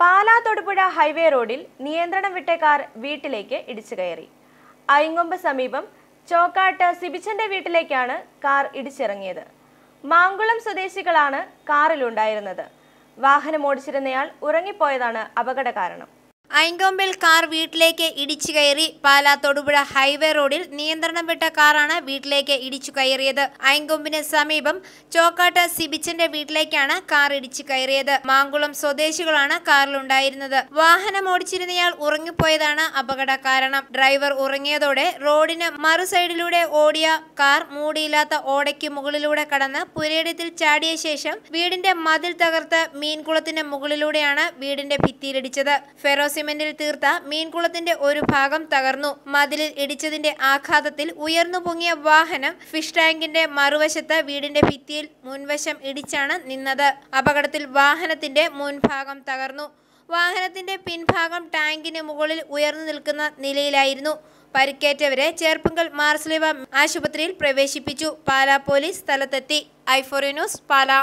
Pala Thodupuzha highway റോഡിൽ നിയന്ത്രണം വിട്ട കാർ വീട്ടിലേക്ക് ഇടിച്ചു കയറി. അയങ്ങൊമ്പ് സമീപം ചോക്കാട്ട് സിബിച്ചന്റെ വീട്ടിലേക്കാണ് കാർ ഇടിച്ചിറങ്ങിയത്. മാങ്കുളം സ്വദേശികളാണ് കാറിലുണ്ടായിരുന്നത്. വാഹനം ഓടിച്ചിരുന്നയാൾ ഉറങ്ങിപ്പോയതാണ് അപകട കാരണം. ഐങ്കൊമ്പിൽ കാർ വീട്ടിലേക്ക് ഇടിച്ചു കയറി പാലാ തൊടുപുഴ ഹൈവേ റോഡിൽ നിയന്ത്രണം വിട്ട കാറാണ് വീട്ടിലേക്ക് ഇടിച്ചു കയറിയത്. അയങ്കൊമ്പിന് സമീപം ചോക്കാട്ട് സിബിച്ചന്റെ വീട്ടിലേക്കാണ് കാർ ഇടിച്ചു കയറിയത്. മാങ്കുളം സ്വദേശികളാണ് കാറിലുണ്ടായിരുന്നത്. വാഹനം ഓടിച്ചിരുന്നയാൾ ഉറങ്ങിപ്പോയതാണ് അപകട കാരണം. ഡ്രൈവർ ഉറങ്ങിയതോടെ റോഡിന് മറു സൈഡിലൂടെ ഓടിയ കാർ മൂടിയില്ലാത്ത ഓടയ്ക്ക് മുകളിലൂടെ കടന്ന് പുരയിടത്തിൽ ചാടിയ ശേഷം വീടിന്റെ മതിൽ തകർത്ത് മീൻകുളത്തിന്റെ മുകളിലൂടെയാണ് വീടിന്റെ ഭിത്തിയിലിടിച്ചത്. ഫെറോസിമെന്റിൽ തീർത്ത മീൻകുളത്തിന്റെ ഒരു ഭാഗം തകർന്നു. മതിലിൽ ഇടിച്ചതിന്റെ ആഘാതത്തിൽ ഉയർന്നു പൊങ്ങിയ വാഹനം ഫിഷ് ടാങ്കിന്റെ മറുവശത്ത് വീടിന്റെ ഭിത്തിയിൽ മുൻവശം ഇടിച്ചാണ് നിന്നത്. അപകടത്തിൽ വാഹനത്തിന്റെ മുൻഭാഗം തകർന്നു. വാഹനത്തിന്റെ പിൻഭാഗം ടാങ്കിന് മുകളിൽ ഉയർന്നു നിൽക്കുന്ന നിലയിലായിരുന്നു. പരിക്കേറ്റവരെ ചേർപ്പുങ്കൽ മാർസ്ലിവ ആശുപത്രിയിൽ പ്രവേശിപ്പിച്ചു. പാലാ പോലീസ് സ്ഥലത്തെത്തി. ഐഫോറി ന്യൂസ് പാലാ.